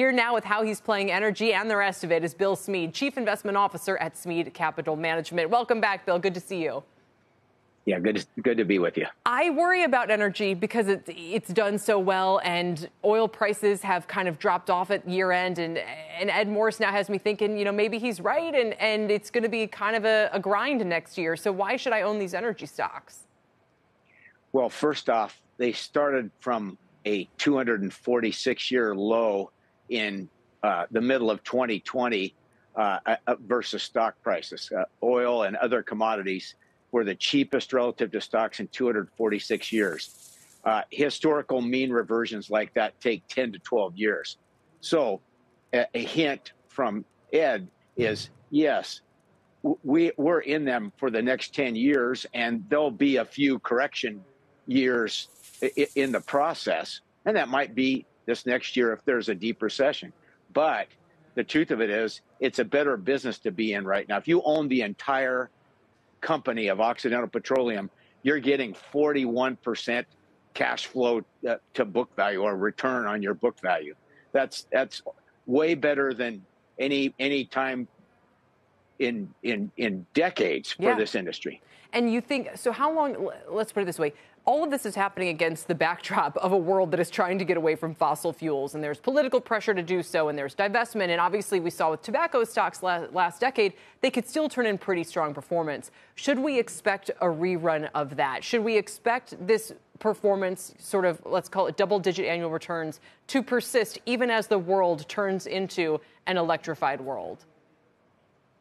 Here now with how he's playing energy and the rest of it is Bill Smead, Chief Investment Officer at Smead Capital Management. Welcome back, Bill. Good to see you. Yeah, good to, good to be with you. I worry about energy because it, it's done so well, and oil prices have kind of dropped off at year end. And, and Ed Morse now has me thinking, you know, maybe he's right, and, and it's going to be kind of a, a grind next year. So why should I own these energy stocks? Well, first off, they started from a 246 year low in uh, the middle of 2020 uh, uh, versus stock prices. Uh, oil and other commodities were the cheapest relative to stocks in 246 years. Uh, historical mean reversions like that take 10 to 12 years. So, a, a hint from Ed is yes, we, we're in them for the next 10 years, and there'll be a few correction years in the process. And that might be this next year if there's a deep recession. But the truth of it is, it's a better business to be in right now. If you own the entire company of Occidental Petroleum, you're getting 41% cash flow uh, to book value or return on your book value. That's that's way better than any any time in in in decades for yeah. this industry. And you think so? How long? Let's put it this way: all of this is happening against the backdrop of a world that is trying to get away from fossil fuels, and there's political pressure to do so, and there's divestment. And obviously, we saw with tobacco stocks last, last decade, they could still turn in pretty strong performance. Should we expect a rerun of that? Should we expect this performance, sort of, let's call it double digit annual returns, to persist even as the world turns into an electrified world?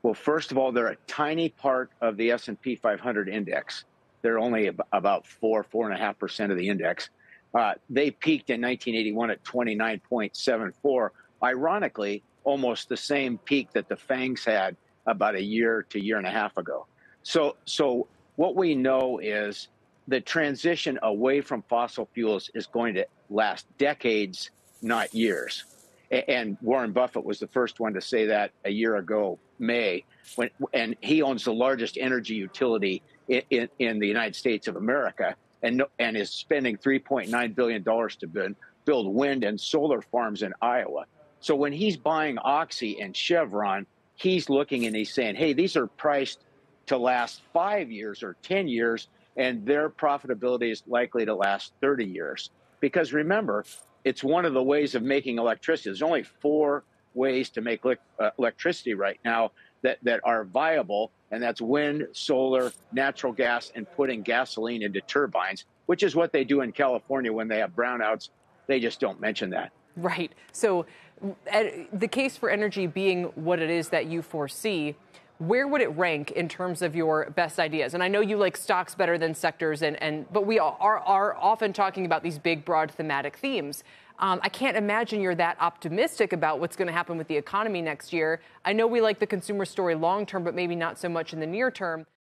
Well, first of all, they're a tiny part of the S&P 500 index. They're only about four, four and a half percent of the index. Uh, they peaked in 1981 at 29.74. Ironically, almost the same peak that the FAANGs had about a year to year and a half ago. So, so what we know is the transition away from fossil fuels is going to last decades, not years. And Warren Buffett was the first one to say that a year ago, May, when and he owns the largest energy utility in, in, in the United States of America, and and is spending 3.9 billion dollars to build, build wind and solar farms in Iowa. So when he's buying Oxy and Chevron, he's looking and he's saying, "Hey, these are priced to last five years or 10 years, and their profitability is likely to last 30 years." Because remember, it's one of the ways of making electricity. There's only four ways to make uh, electricity right now that, that are viable, and that's wind, solar, natural gas, and putting gasoline into turbines, which is what they do in California when they have brownouts. They just don't mention that. Right. So, the case for energy being what it is that you foresee, where would it rank in terms of your best ideas? And I know you like stocks better than sectors, and, and but we are, are often talking about these big, broad thematic themes. Um, I can't imagine you're that optimistic about what's going to happen with the economy next year. I know we like the consumer story long term, but maybe not so much in the near term.